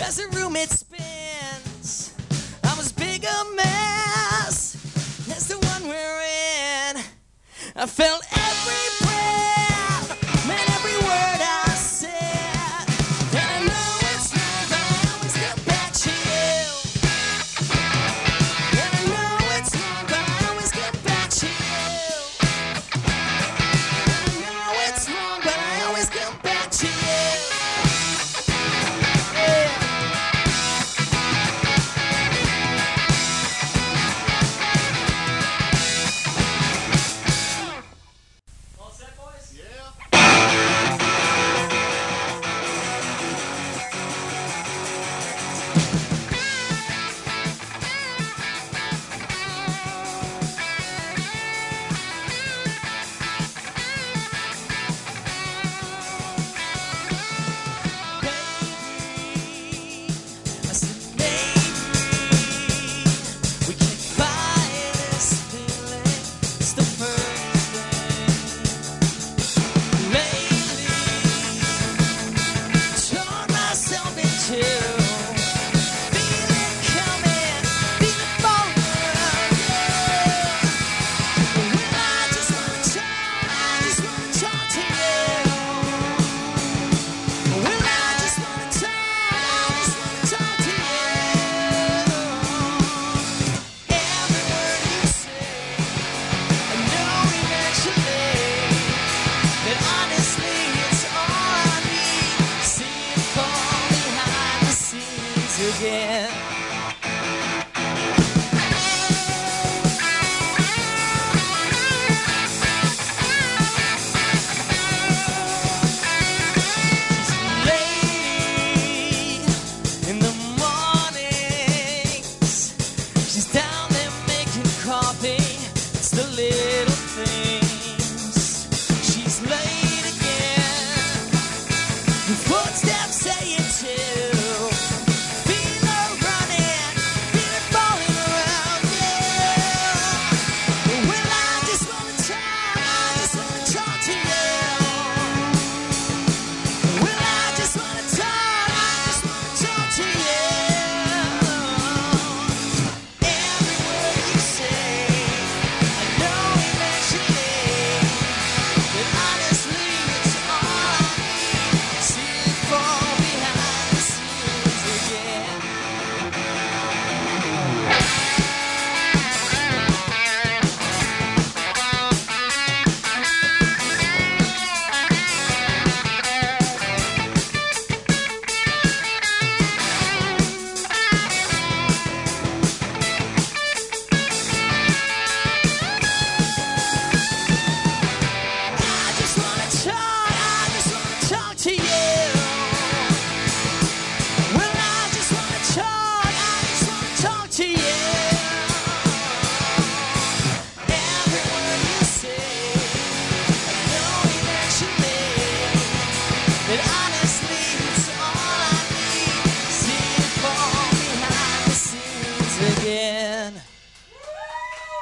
as the room it spins. I'm as big a mess as the one we're in. I felt every breath. Cause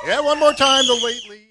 Yeah, one more time, the late.